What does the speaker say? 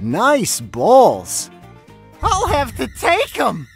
Nice balls. I'll have to take them.